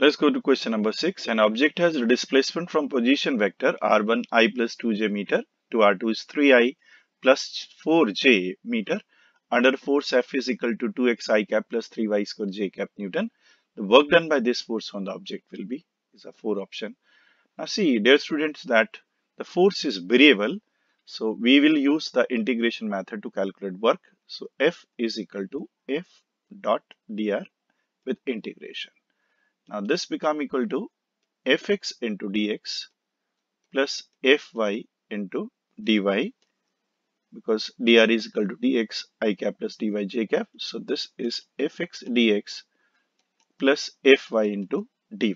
Let's go to question number 6. An object has a displacement from position vector r1 i plus 2j meter to r2 is 3i plus 4j meter under force F is equal to 2x i cap plus 3y square j cap Newton. The work done by this force on the object will be is a four option. Now see dear students that the force is variable so we will use the integration method to calculate work. So F is equal to F dot dr with integration. Now this become equal to fx into dx plus fy into dy because dr is equal to dx i cap plus dy j cap. So this is fx dx plus fy into dy.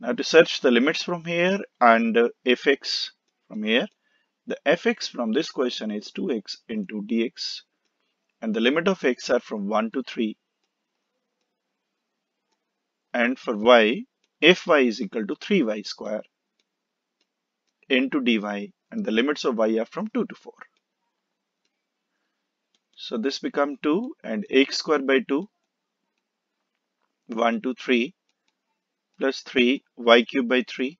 Now to search the limits from here and fx from here, the fx from this question is 2x into dx and the limit of x are from 1 to 3 and for y, fy is equal to 3y square into dy and the limits of y are from 2 to 4. So this become 2 and x square by 2, 1 to 3 plus 3 y cube by 3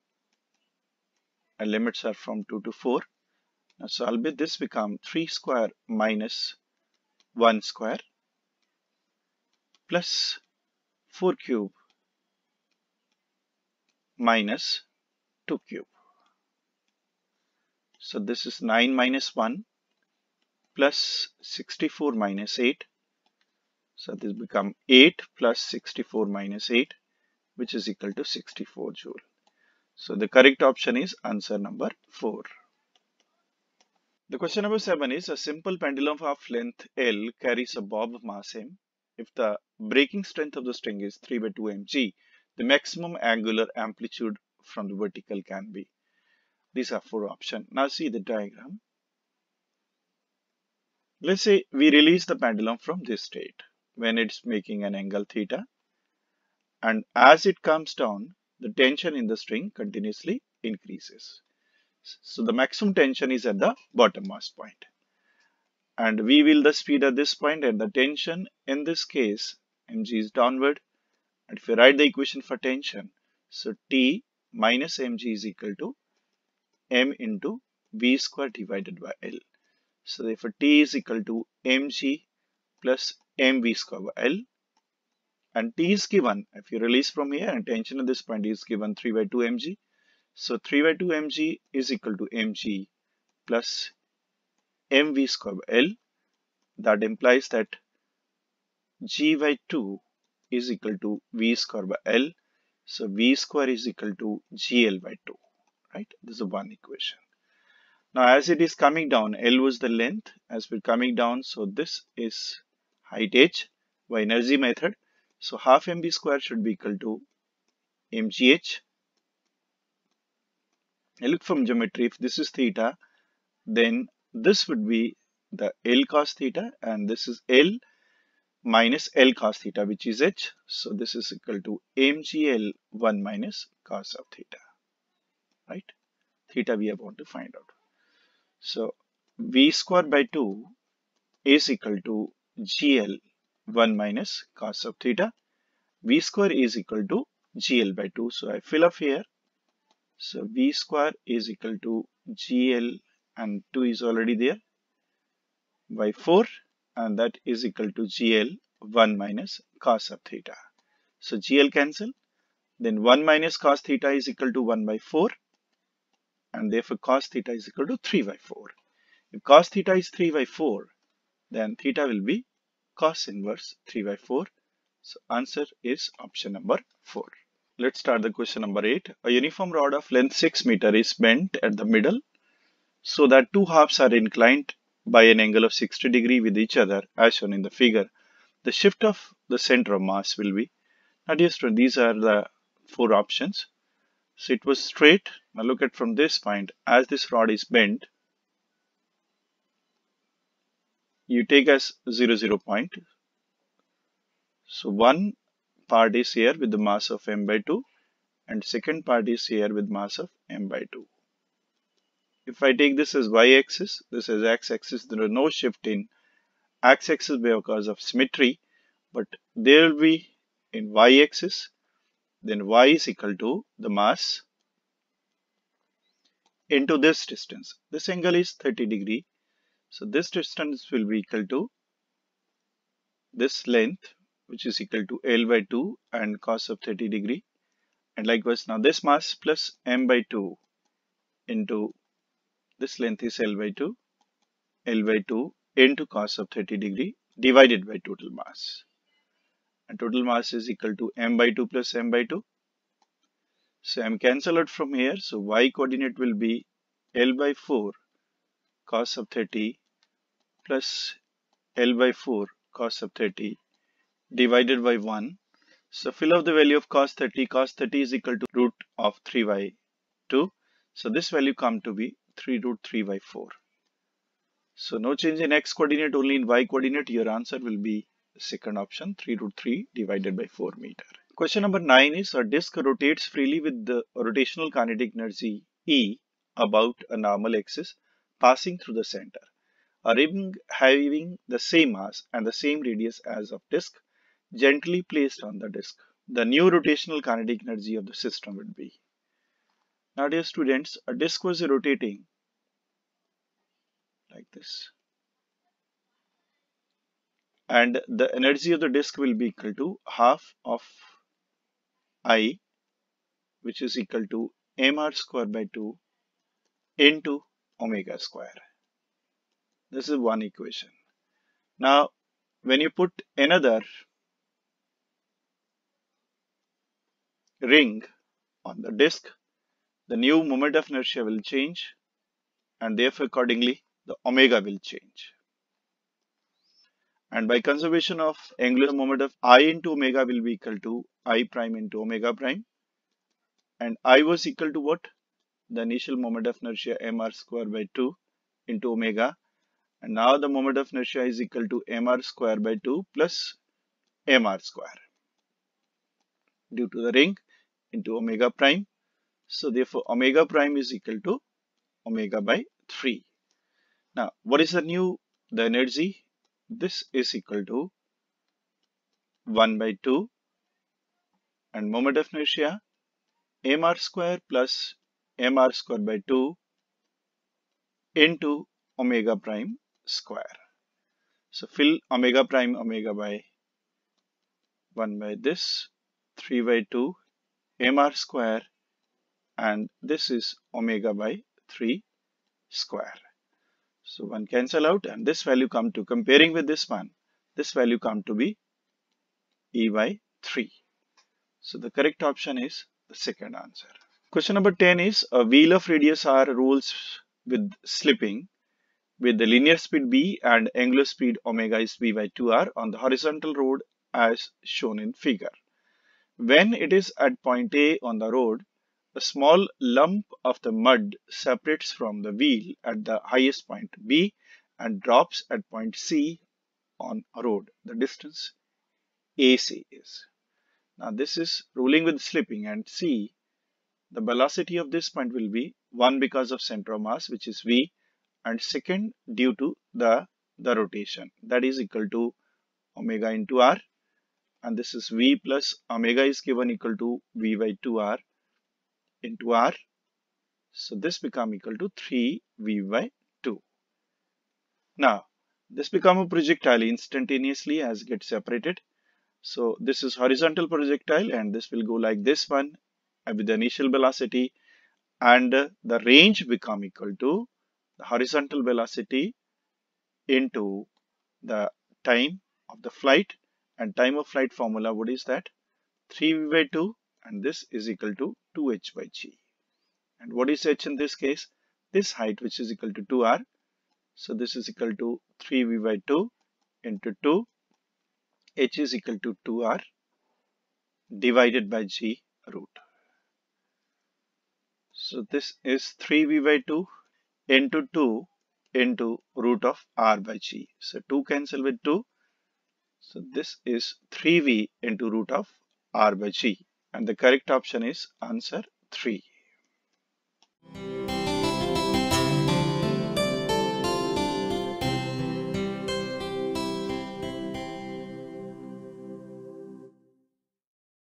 and limits are from 2 to 4. Now solve it, this become 3 square minus 1 square plus 4 cube minus 2 cube. So this is 9 minus 1 plus 64 minus 8. So this become 8 plus 64 minus 8 which is equal to 64 joule. So the correct option is answer number 4. The question number 7 is a simple pendulum of length L carries a bob of mass m. If the breaking strength of the string is 3 by 2 mg, the maximum angular amplitude from the vertical can be. These are four options. Now see the diagram. Let's say we release the pendulum from this state when it's making an angle theta and as it comes down the tension in the string continuously increases. So the maximum tension is at the bottommost point and we will the speed at this point and the tension in this case mg is downward and if you write the equation for tension, so T minus mg is equal to m into v square divided by L. So therefore T is equal to mg plus mv square by L. And T is given, if you release from here and tension at this point is given 3 by 2 mg. So 3 by 2 mg is equal to mg plus mv square by L. That implies that g by 2 is equal to v square by L. So v square is equal to GL by 2, right? This is one equation. Now as it is coming down, L was the length as we're coming down. So this is height h by energy method. So half mv square should be equal to mgh. Now look from geometry, if this is theta, then this would be the L cos theta and this is L minus L cos theta which is H. So this is equal to mgl 1 minus cos of theta, right? Theta we are going to find out. So v square by 2 is equal to gl 1 minus cos of theta. v square is equal to gl by 2. So I fill up here. So v square is equal to gl and 2 is already there by 4 and that is equal to GL 1 minus cos of theta. So GL cancel. Then 1 minus cos theta is equal to 1 by 4 and therefore cos theta is equal to 3 by 4. If cos theta is 3 by 4 then theta will be cos inverse 3 by 4. So answer is option number 4. Let's start the question number 8. A uniform rod of length 6 meter is bent at the middle so that two halves are inclined by an angle of 60 degree with each other as shown in the figure. The shift of the center of mass will be, now dear student, these are the four options. So it was straight. Now look at from this point, as this rod is bent, you take as 0, 0 point. So one part is here with the mass of m by 2 and second part is here with mass of m by 2 if I take this as y-axis, this is x-axis, there is no shift in x-axis because of symmetry, but there will be in y-axis, then y is equal to the mass into this distance. This angle is 30 degree. So this distance will be equal to this length which is equal to L by 2 and cos of 30 degree. And likewise now this mass plus m by 2 into this length is L by 2, L by 2 into cos of 30 degree divided by total mass. And total mass is equal to m by 2 plus m by 2. So m cancel out from here. So y coordinate will be L by 4 cos of 30 plus L by 4 cos of 30 divided by 1. So fill up the value of cos 30. Cos 30 is equal to root of 3 by 2. So this value come to be 3 root 3 by 4. So no change in x coordinate, only in y coordinate. Your answer will be second option, 3 root 3 divided by 4 meter. Question number 9 is a disk rotates freely with the rotational kinetic energy E about a normal axis passing through the center. A ring having the same mass and the same radius as of disk gently placed on the disk. The new rotational kinetic energy of the system would be. Now dear students, a disk was rotating like this. And the energy of the disk will be equal to half of I which is equal to mr square by 2 into omega square. This is one equation. Now when you put another ring on the disk, the new moment of inertia will change and therefore accordingly the omega will change. And by conservation of angular moment of I into omega will be equal to I prime into omega prime. And I was equal to what? The initial moment of inertia mr square by 2 into omega. And now the moment of inertia is equal to mr square by 2 plus mr square due to the ring into omega prime. So therefore omega prime is equal to omega by 3. Now what is the new the energy? This is equal to 1 by 2 and moment of inertia mr square plus mr square by 2 into omega prime square. So fill omega prime omega by 1 by this 3 by 2 mr square and this is omega by 3 square. So one cancel out and this value come to comparing with this one, this value come to be E by 3. So the correct option is the second answer. Question number 10 is a wheel of radius r rolls with slipping with the linear speed b and angular speed omega is v by 2r on the horizontal road as shown in figure. When it is at point A on the road, a small lump of the mud separates from the wheel at the highest point B and drops at point C on a road. The distance AC is. Now this is rolling with slipping and C. The velocity of this point will be 1 because of center of mass which is V and second due to the, the rotation that is equal to omega into R and this is V plus omega is given equal to V by 2R into R. So this become equal to 3 V by 2. Now this become a projectile instantaneously as get separated. So this is horizontal projectile and this will go like this one with the initial velocity and the range become equal to the horizontal velocity into the time of the flight and time of flight formula what is that 3v by 2 and this is equal to 2h by g. And what is h in this case? This height which is equal to 2r so this is equal to 3v by 2 into 2 h is equal to 2r divided by g root. So this is 3v by 2 into 2 into root of r by g. So 2 cancel with 2 so this is 3v into root of r by g and the correct option is answer 3.